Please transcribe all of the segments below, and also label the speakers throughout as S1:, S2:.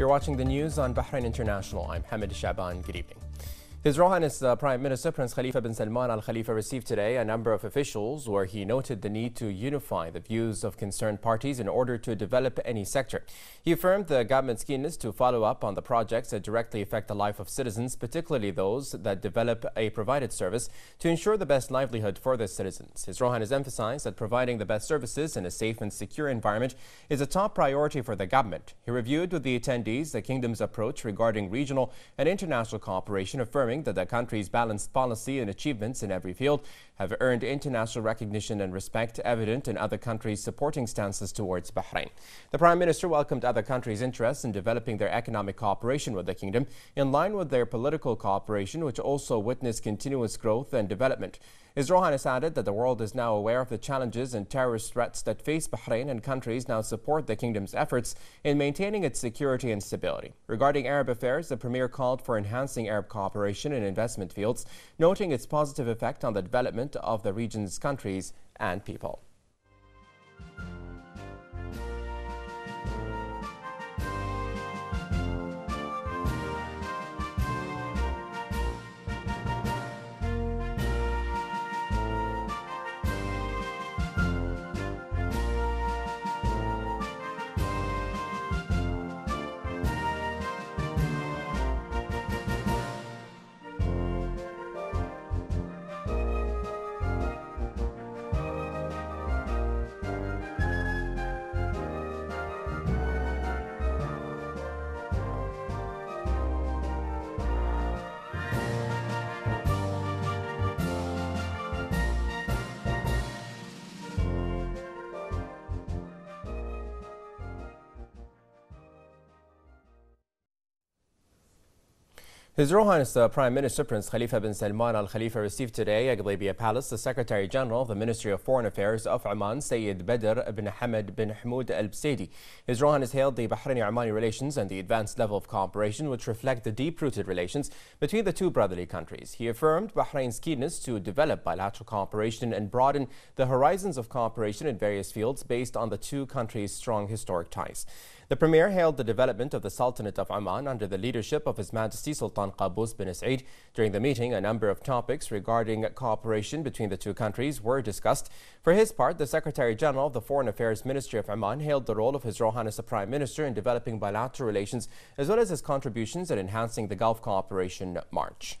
S1: You're watching the news on Bahrain International. I'm Hamid Shaban. Good evening. His Royal Highness uh, Prime Minister Prince Khalifa bin Salman Al Khalifa received today a number of officials where he noted the need to unify the views of concerned parties in order to develop any sector. He affirmed the government's keenness to follow up on the projects that directly affect the life of citizens, particularly those that develop a provided service to ensure the best livelihood for the citizens. His Royal Highness emphasized that providing the best services in a safe and secure environment is a top priority for the government. He reviewed with the attendees the kingdom's approach regarding regional and international cooperation, affirming affirming that the country's balanced policy and achievements in every field have earned international recognition and respect evident in other countries' supporting stances towards Bahrain. The Prime Minister welcomed other countries' interest in developing their economic cooperation with the kingdom in line with their political cooperation, which also witnessed continuous growth and development. Royal Highness added that the world is now aware of the challenges and terrorist threats that face Bahrain and countries now support the kingdom's efforts in maintaining its security and stability. Regarding Arab affairs, the Premier called for enhancing Arab cooperation in investment fields, noting its positive effect on the development of the region's countries and people. His Royal Highness the uh, Prime Minister Prince Khalifa bin Salman Al Khalifa received today at Gudaibiya Palace the Secretary General of the Ministry of Foreign Affairs of Oman, Sayyid Badr bin Hamad bin Hamoud Al Busaidi. His Royal Highness hailed the Bahraini Omani relations and the advanced level of cooperation which reflect the deep rooted relations between the two brotherly countries. He affirmed Bahrain's keenness to develop bilateral cooperation and broaden the horizons of cooperation in various fields based on the two countries' strong historic ties. The Premier hailed the development of the Sultanate of Oman under the leadership of His Majesty Sultan Qaboos bin Said. During the meeting, a number of topics regarding cooperation between the two countries were discussed. For his part, the Secretary General of the Foreign Affairs Ministry of Oman hailed the role of His Royal Highness the Prime Minister in developing bilateral relations as well as his contributions in enhancing the Gulf Cooperation March.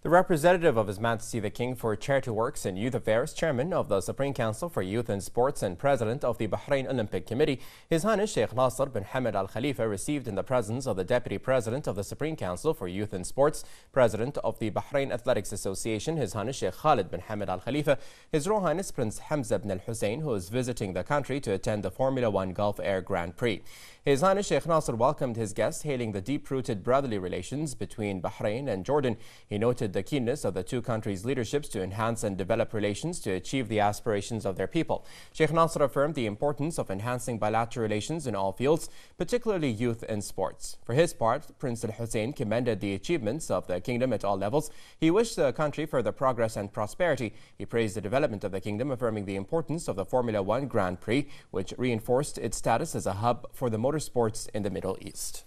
S1: The representative of His Majesty the King for Charity Works and Youth Affairs, Chairman of the Supreme Council for Youth and Sports and President of the Bahrain Olympic Committee, His Highness Sheikh Nasser bin Hamad Al Khalifa received in the presence of the Deputy President of the Supreme Council for Youth and Sports, President of the Bahrain Athletics Association, His Highness Sheikh Khalid bin Hamad Al Khalifa, His Royal Highness Prince Hamza bin Al Hussein, who is visiting the country to attend the Formula One Gulf Air Grand Prix. His Highness Sheikh Nasser welcomed his guests, hailing the deep-rooted brotherly relations between Bahrain and Jordan. He noted the keenness of the two countries' leaderships to enhance and develop relations to achieve the aspirations of their people. Sheikh Nasser affirmed the importance of enhancing bilateral relations in all fields, particularly youth and sports. For his part, Prince Al Hussein commended the achievements of the kingdom at all levels. He wished the country further progress and prosperity. He praised the development of the kingdom, affirming the importance of the Formula One Grand Prix, which reinforced its status as a hub for the motorsports in the Middle East.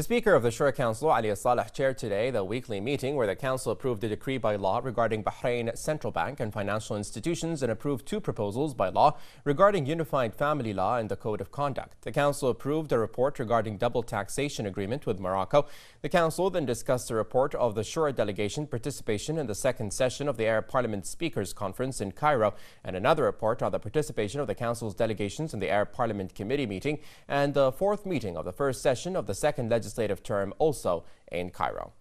S1: The Speaker of the Shura Council, Ali Saleh, chaired today the weekly meeting where the Council approved a decree by law regarding Bahrain Central Bank and financial institutions and approved two proposals by law regarding unified family law and the Code of Conduct. The Council approved a report regarding double taxation agreement with Morocco. The Council then discussed a report of the Shura delegation participation in the second session of the Arab Parliament Speakers Conference in Cairo and another report on the participation of the Council's delegations in the Arab Parliament Committee meeting and the fourth meeting of the first session of the second legislative legislative term also in Cairo.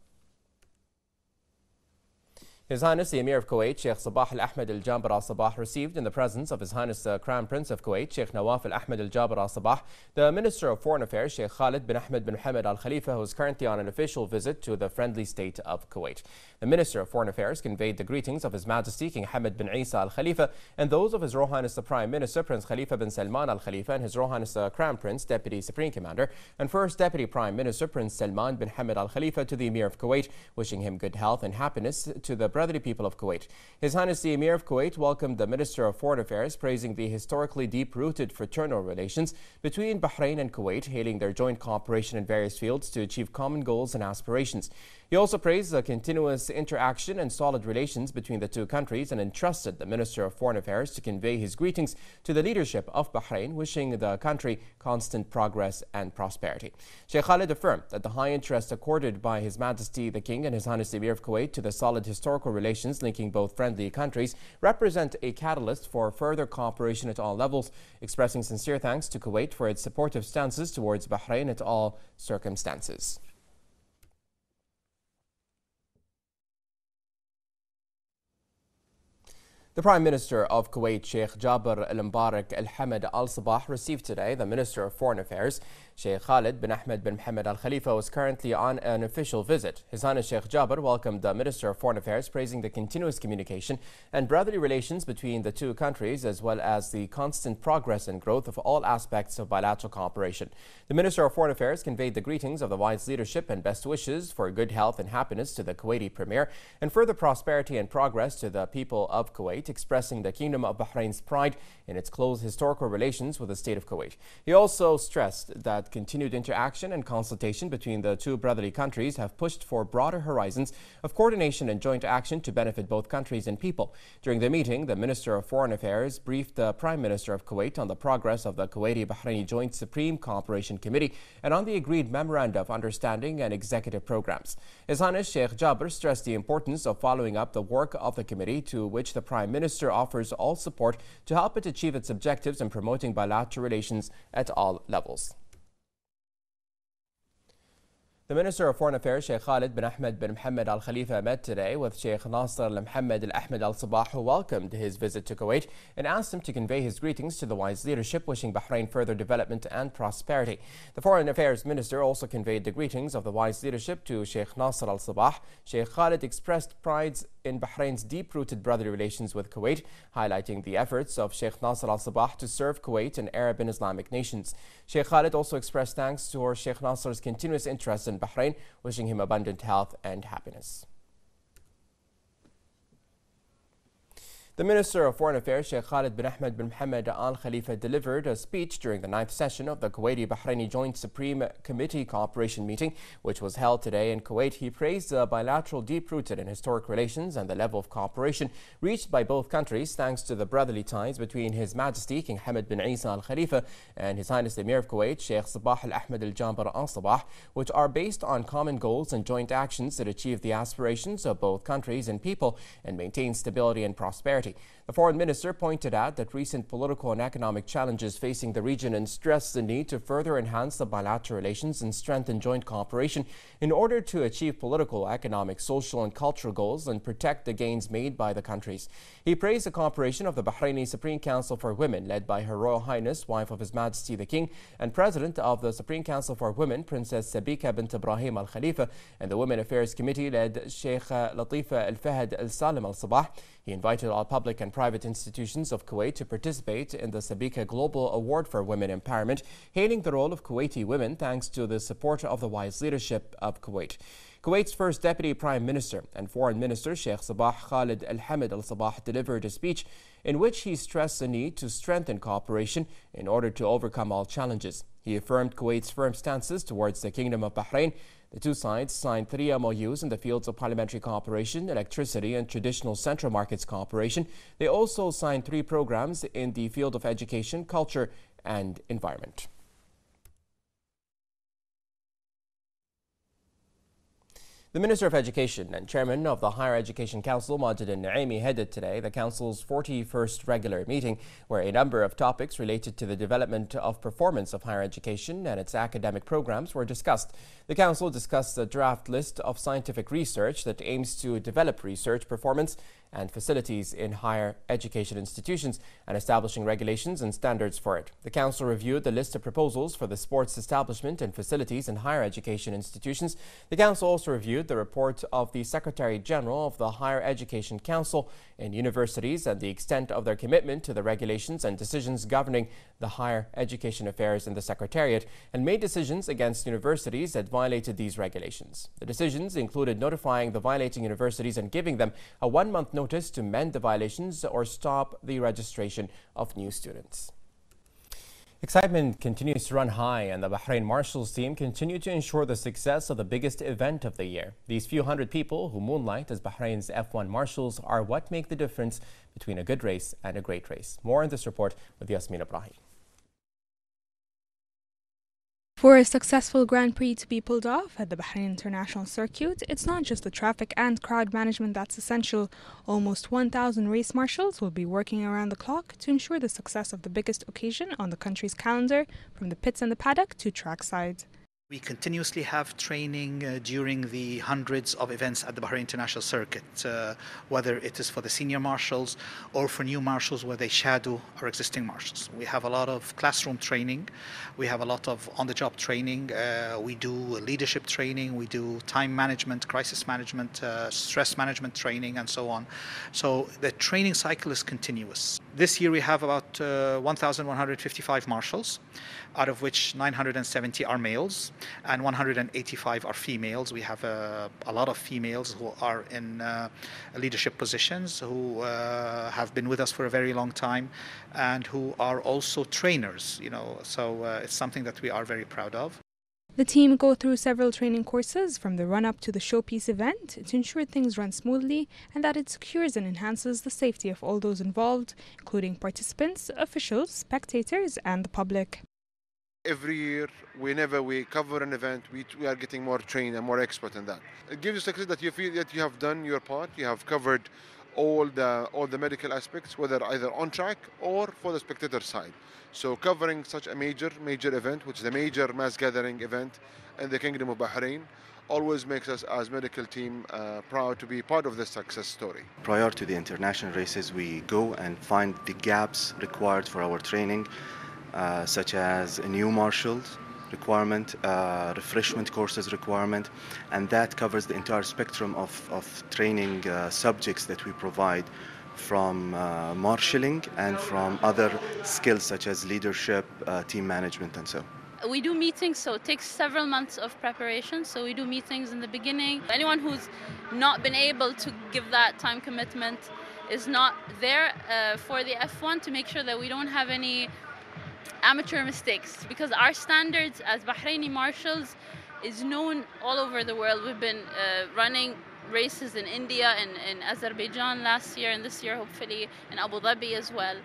S1: His Highness the Emir of Kuwait, Sheikh Sabah Al Ahmed Al Jaber Al Sabah, received in the presence of His Highness the Crown Prince of Kuwait, Sheikh Nawaf Al Ahmed Al Jaber Al Sabah, the Minister of Foreign Affairs, Sheikh Khalid bin Ahmed bin Mohammed Al Khalifa, who is currently on an official visit to the friendly state of Kuwait. The Minister of Foreign Affairs conveyed the greetings of His Majesty King Hamad bin Isa Al Khalifa and those of His Royal Highness the Prime Minister, Prince Khalifa bin Salman Al Khalifa, and His Royal Highness the Crown Prince, Deputy Supreme Commander, and First Deputy Prime Minister, Prince Salman bin Hamad Al Khalifa, to the Emir of Kuwait, wishing him good health and happiness to the brotherly people of Kuwait. His Highness the Emir of Kuwait welcomed the Minister of Foreign Affairs, praising the historically deep-rooted fraternal relations between Bahrain and Kuwait, hailing their joint cooperation in various fields to achieve common goals and aspirations. He also praised the continuous interaction and solid relations between the two countries and entrusted the Minister of Foreign Affairs to convey his greetings to the leadership of Bahrain, wishing the country constant progress and prosperity. Sheikh Khalid affirmed that the high interest accorded by His Majesty the King and His Highness the Emir of Kuwait to the solid historical relations linking both friendly countries represent a catalyst for further cooperation at all levels, expressing sincere thanks to Kuwait for its supportive stances towards Bahrain at all circumstances. The Prime Minister of Kuwait, Sheikh Jaber Al Mubarak Al Hamad Al Sabah, received today the Minister of Foreign Affairs, Sheikh Khalid bin Ahmed bin Mohammed Al Khalifa, was currently on an official visit. His Highness Sheikh Jaber welcomed the Minister of Foreign Affairs, praising the continuous communication and brotherly relations between the two countries, as well as the constant progress and growth of all aspects of bilateral cooperation. The Minister of Foreign Affairs conveyed the greetings of the wise leadership and best wishes for good health and happiness to the Kuwaiti Premier and further prosperity and progress to the people of Kuwait, expressing the Kingdom of Bahrain's pride in its close historical relations with the state of Kuwait. He also stressed that continued interaction and consultation between the two brotherly countries have pushed for broader horizons of coordination and joint action to benefit both countries and people. During the meeting, the Minister of Foreign Affairs briefed the Prime Minister of Kuwait on the progress of the Kuwaiti Bahraini Joint Supreme Cooperation Committee and on the agreed memoranda of understanding and executive programs. His Highness Sheikh Jaber stressed the importance of following up the work of the committee to which the Prime Minister offers all support to help it achieve its objectives in promoting bilateral relations at all levels. The Minister of Foreign Affairs, Sheikh Khalid bin Ahmed bin Mohammed Al Khalifa, met today with Sheikh Nasser Al Mohammed Al Ahmed Al Sabah, who welcomed his visit to Kuwait and asked him to convey his greetings to the wise leadership, wishing Bahrain further development and prosperity. The Foreign Affairs Minister also conveyed the greetings of the wise leadership to Sheikh Nasser Al Sabah. Sheikh Khalid expressed pride in Bahrain's deep-rooted brotherly relations with Kuwait, highlighting the efforts of Sheikh Nasser al-Sabah to serve Kuwait and Arab and Islamic nations. Sheikh Khalid also expressed thanks to Sheikh Nasser's continuous interest in Bahrain, wishing him abundant health and happiness. The Minister of Foreign Affairs, Sheikh Khalid bin Ahmed bin Mohammed Al Khalifa, delivered a speech during the ninth session of the Kuwaiti Bahraini Joint Supreme Committee Cooperation Meeting, which was held today in Kuwait. He praised the bilateral, deep rooted, and historic relations and the level of cooperation reached by both countries thanks to the brotherly ties between His Majesty King Hamad bin Isa Al Khalifa and His Highness the Emir of Kuwait, Sheikh Sabah Al Ahmed Al Jaber Al Sabah, which are based on common goals and joint actions that achieve the aspirations of both countries and people and maintain stability and prosperity. The foreign minister pointed out that recent political and economic challenges facing the region and stressed the need to further enhance the bilateral relations and strengthen joint cooperation in order to achieve political, economic, social, and cultural goals and protect the gains made by the countries. He praised the cooperation of the Bahraini Supreme Council for Women, led by Her Royal Highness, wife of His Majesty the King, and President of the Supreme Council for Women, Princess Sabika bint Ibrahim Al Khalifa, and the Women Affairs Committee led Sheikh Latifa Al Fahad Al Salim Al Sabah. He invited all public and private institutions of Kuwait to participate in the Sabika Global Award for Women Empowerment, hailing the role of Kuwaiti women thanks to the support of the wise leadership of Kuwait. Kuwait's first Deputy Prime Minister and Foreign Minister Sheikh Sabah Khalid Al Hamad Al Sabah delivered a speech in which he stressed the need to strengthen cooperation in order to overcome all challenges. He affirmed Kuwait's firm stances towards the Kingdom of Bahrain. The two sides signed three MOUs in the fields of parliamentary cooperation, electricity, and traditional central markets cooperation. They also signed three programs in the field of education, culture, and environment. The Minister of Education and Chairman of the Higher Education Council, Majid al-Nuaimi, headed today the Council's 41st regular meeting, where a number of topics related to the development of performance of higher education and its academic programs were discussed. The Council discussed a draft list of scientific research that aims to develop research performance and facilities in higher education institutions and establishing regulations and standards for it. The Council reviewed the list of proposals for the sports establishment and facilities in higher education institutions. The Council also reviewed the report of the Secretary General of the Higher Education Council in universities and the extent of their commitment to the regulations and decisions governing the higher education affairs in the Secretariat and made decisions against universities that violated these regulations. The decisions included notifying the violating universities and giving them a one-month notice to mend the violations or stop the registration of new students. Excitement continues to run high, and the Bahrain Marshals team continue to ensure the success of the biggest event of the year. These few hundred people who moonlight as Bahrain's F1 Marshals are what make the difference between a good race and a great race. More in this report with Yasmin Ibrahim.
S2: For a successful Grand Prix to be pulled off at the Bahrain International Circuit, it's not just the traffic and crowd management that's essential. Almost 1,000 race marshals will be working around the clock to ensure the success of the biggest occasion on the country's calendar, from the pits and the paddock to trackside.
S3: We continuously have training uh, during the hundreds of events at the Bahrain International Circuit, uh, whether it is for the senior marshals or for new marshals where they shadow our existing marshals. We have a lot of classroom training, we have a lot of on the job training, uh, we do leadership training, we do time management, crisis management, uh, stress management training, and so on. So the training cycle is continuous. This year we have about uh, 1,155 marshals, out of which 970 are males and 185 are females. We have a, a lot of females who are in uh, leadership positions, who uh, have been with us for a very long time, and who are also trainers. You know, so uh, it's something that we are very proud of.
S2: The team go through several training courses from the run up to the showpiece event to ensure things run smoothly and that it secures and enhances the safety of all those involved, including participants, officials, spectators, and the public
S4: every year, whenever we cover an event, we, we are getting more trained and more expert in that. It gives you success that you feel that you have done your part, you have covered all the all the medical aspects, whether either on track or for the spectator side. So covering such a major major event, which is a major mass gathering event in the Kingdom of Bahrain, always makes us as medical team uh, proud to be part of this success story.
S5: Prior to the international races, we go and find the gaps required for our training uh, such as a new marshals requirement, uh, refreshment courses requirement, and that covers the entire spectrum of, of training uh, subjects that we provide from uh, marshalling and from other skills such as leadership, uh, team management, and so.
S6: We do meetings so it takes several months of preparation so we do meetings in the beginning. Anyone who's not been able to give that time commitment is not there uh, for the f1 to make sure that we don't have any amateur mistakes because our standards as Bahraini marshals is known all over the world. We've been uh, running races in India and in Azerbaijan last year and this year hopefully in Abu Dhabi as well.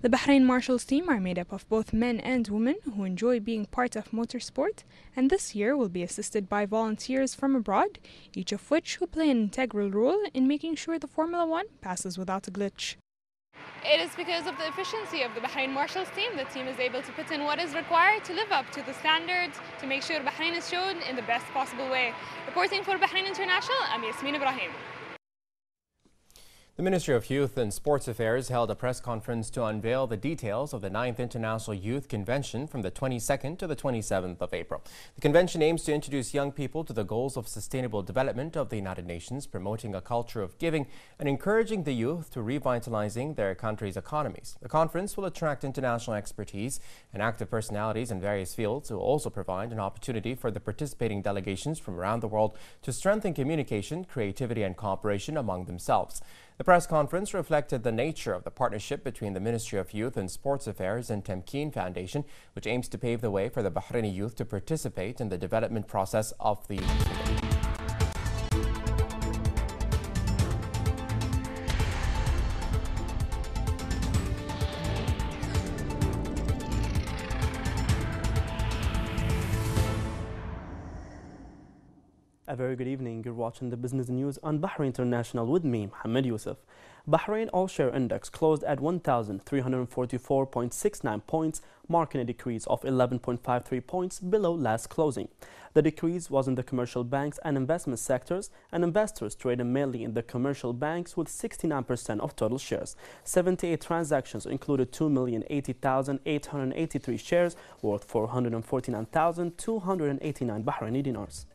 S2: The Bahrain Marshals team are made up of both men and women who enjoy being part of motorsport and this year will be assisted by volunteers from abroad, each of which will play an integral role in making sure the Formula One passes without a glitch.
S7: It is because of the efficiency of the Bahrain Marshals team. The team is able to put in what is required to live up to the standards to make sure Bahrain is shown in the best possible way. Reporting for Bahrain International, I'm Yasmin Ibrahim.
S1: The Ministry of Youth and Sports Affairs held a press conference to unveil the details of the 9th International Youth Convention from the 22nd to the 27th of April. The convention aims to introduce young people to the goals of sustainable development of the United Nations, promoting a culture of giving and encouraging the youth to revitalizing their country's economies. The conference will attract international expertise and active personalities in various fields who will also provide an opportunity for the participating delegations from around the world to strengthen communication, creativity and cooperation among themselves. The press conference reflected the nature of the partnership between the Ministry of Youth and Sports Affairs and Tamkeen Foundation, which aims to pave the way for the Bahraini youth to participate in the development process of the
S8: A very good evening. You're watching the business news on Bahrain International with me, Mohammed Youssef. Bahrain All Share Index closed at 1,344.69 points, marking a decrease of 11.53 points below last closing. The decrease was in the commercial banks and investment sectors, and investors traded mainly in the commercial banks with 69% of total shares. 78 transactions included 2,080,883 shares worth 449,289 Bahraini dinars.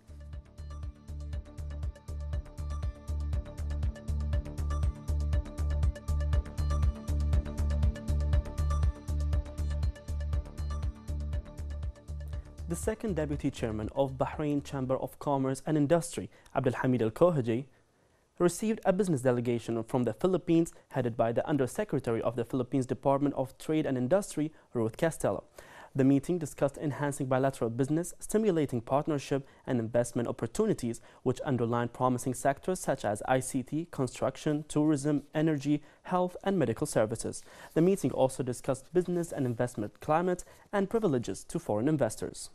S8: Second deputy chairman of Bahrain Chamber of Commerce and Industry, Abdul Hamid Al Khohaji, received a business delegation from the Philippines headed by the Undersecretary of the Philippines Department of Trade and Industry, Ruth Castelo. The meeting discussed enhancing bilateral business, stimulating partnership and investment opportunities, which underline promising sectors such as ICT, construction, tourism, energy, health, and medical services. The meeting also discussed business and investment climate and privileges to foreign investors.